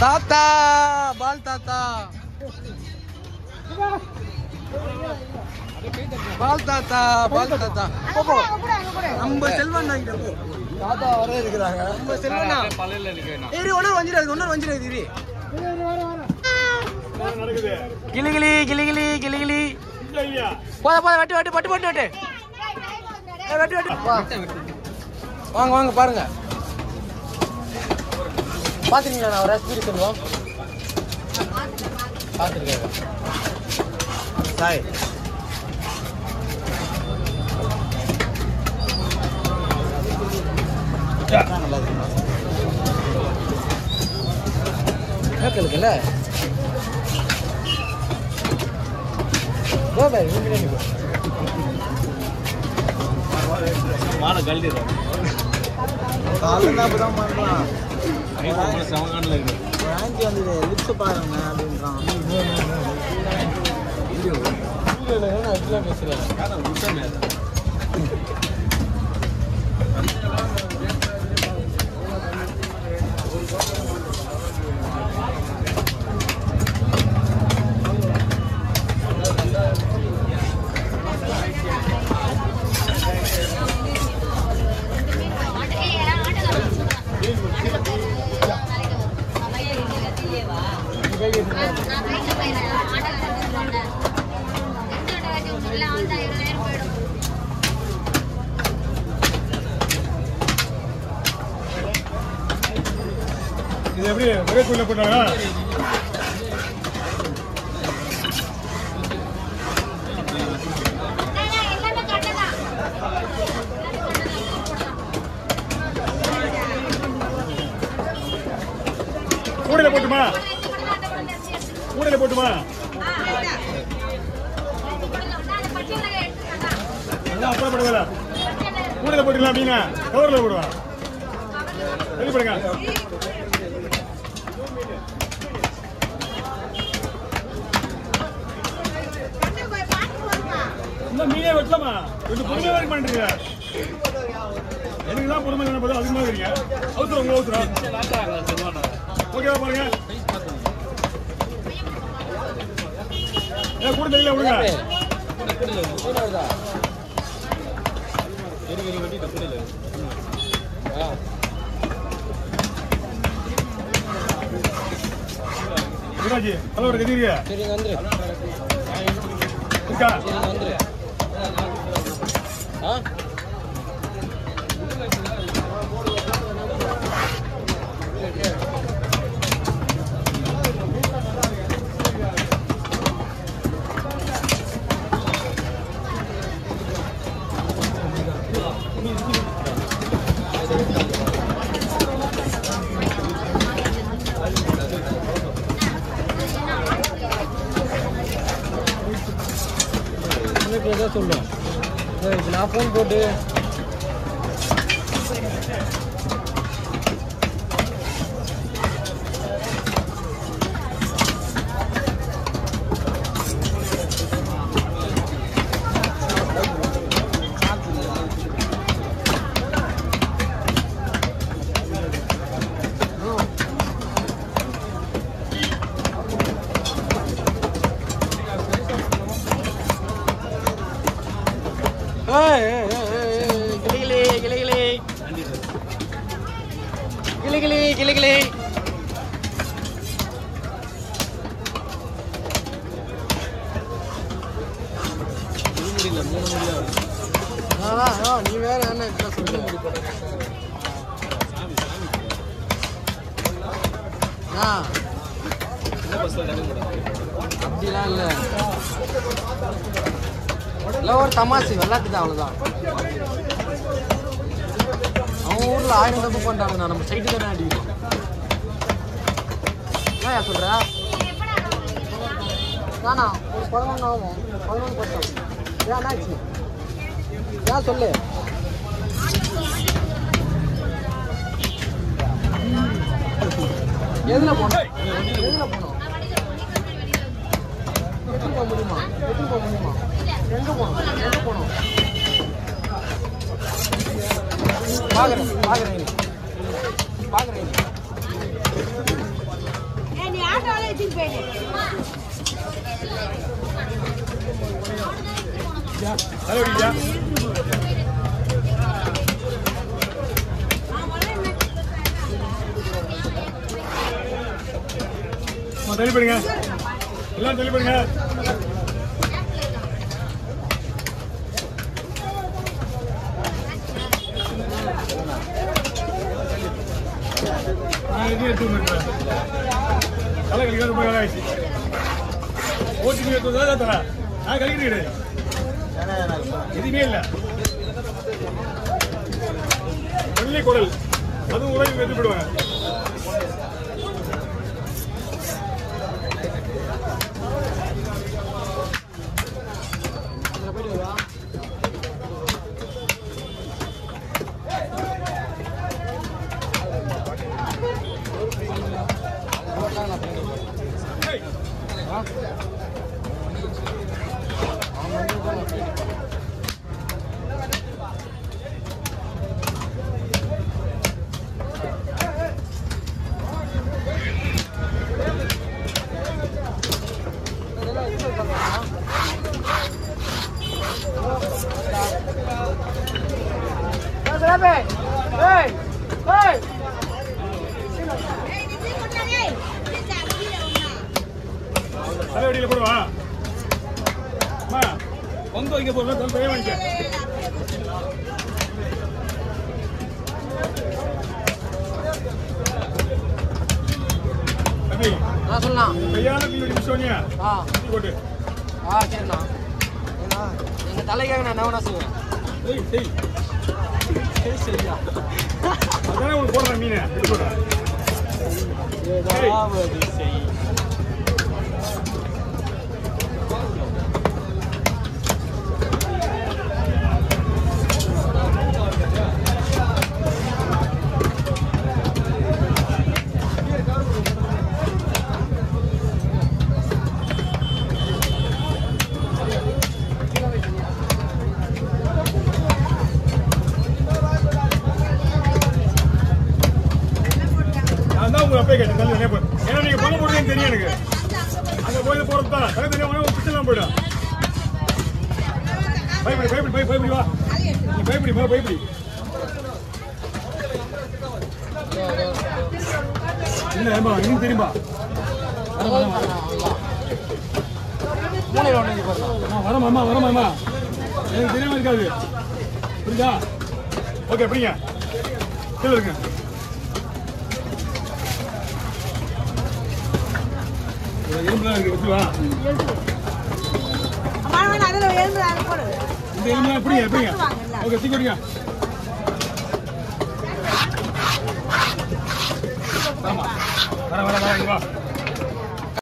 தாத்தா பால் தாத்தா. பால் தாத்தா பால் தாத்தா. போ, நம்ம செல்வன் தாத்தா வர இருக்கிறாங்க. நம்ம செல்வனா இரு ஒன்னு வஞ்சிடாது ஒன்னு வஞ்சிடாது இரு. கிளி கிளிகிளி கிளி கிளி போத போத வெட்டு வெட்டு பட்டு பட்டு வெட்டு வெட்டு வெட்டு. வாங்க வாங்க பாருங்க. பாத்துருக்கீங்களா நான் ஒரு ஸ்பீடு சொல்லுவோம் பாத்துருக்கேன் சாய். கேட்கலுக்குல்ல போ பாய் உங்க பின்னாடி போ. மாலை கழட்டிடுறோம் காலையில் தான் அப்பதான் பண்ணலாம் செவங்கானில் இருக்கு லிப்ஸ் பாருங்க அப்படின்றான் அப்படிலாம் இது எப்படி ஒரே தூள்ல போட்டாங்க கூடையில போட்டுமா கூடையில போட்டுமா அப்புறம் போடுவேல கூடையில போட்டுக்கலாம் மீனா. கவர்ல போடுவா. ரெடி பண்ணுங்க மீனே வெட்டலாமா கொஞ்சம் பொறுமையா வரைக்கும் பண்றீங்க எனக்கு தான் பொறுமை என்ன பார்த்தா அதிகமாக இருக்கீங்க. அவசரம் உங்க அவசரம் ஓகேவா பாருங்க கூட தெரியல விடுங்க. இருக்கா? உங்களுக்கு ஏதோ சொல்லும் இப்போ நான் ஃபோன் போட்டு. கிளிகிளி கிளிகிளி கிளிகிளி கிளிகிளி நீ வேற என்ன சொல்லு அப்படிலாம் இல்லை. இல்லை ஒரு தமாசு விளாட்டுதான் அவ்வளோதான் அவன் ஊரில் ஆயிரம் தப்பு பண்ணுறாங்க நம்ம சைட்டு தானே அடிக்கிறோம் என்ன சொல்கிற நானா? ஒரு பதினொன்று ஆகும். பதினொன்று பத்தம் ஏன் என்னாச்சு? ஏன் சொல்லு? எதில் போனோம்? எதில் போனோம்? எத்தனை போக முடியுமா எத்தனை போக முடியுமா எங்க போனோம் எங்க போனோம்? பாக்குறேன் பாக்குறேன். பாக்குறேன். தலைவலியா அம்மா, தள்ளி போடுங்க எல்லாரும் தள்ளி போடுங்க நான் எதுவும் எடுத்து வந்துருக்கேன் தலை கழிக்க ரொம்ப நேரம் ஆயிடுச்சு ஓட்டுக்கு எடுத்து வந்தா தலை நான் கழிக்கிறது கிடையாது எதுவுமே இல்லை. வெள்ளை குடல். அதுவும் உலகம் வெற்றி போடுவாங்க வைக்க போடுறோம் தலை தலையை வாங்கிக்க. தம்பி நான் சொல்லலாம். கையால தீவடி முடிச்சோனியா ஆ. போட்டு. ஆ சரிண்ணா. எங்கள் தலைக்காக நான் என்ன செய்வேன். செய் செய் சரி சரியா. அதானே உனக்கு போடுறேன் மீன்? போடுறேன் ஏதாவது செய் நான் தான் உங்க அப்பே கேட்டேன் தள்ளி நினைப்பு ஏன்னா நீங்க பண்ண போடுறதுன்னு தெரியும் எனக்கு. அங்க கோயில் போறது தான் தலை தெரியாம ஒரு போயிடும். பயப்படி பயப்படி பய பயப்படி வா. நீ பயப்படி போ பயப்படி இல்ல ஏமா இன்னும் தெரியுமா வரமாமா வரமாமா எனக்கு தெரியாம இருக்காது. புரியுதா? ஓகே அப்படிங்க கீழே இருங்க. எலும்புலாம் இருக்கு எப்படி வா இந்த எலும்புலாம் எப்படிங்க எப்படிங்க ஓகே தூக்கி ஆமா வர வர வர இங்க வா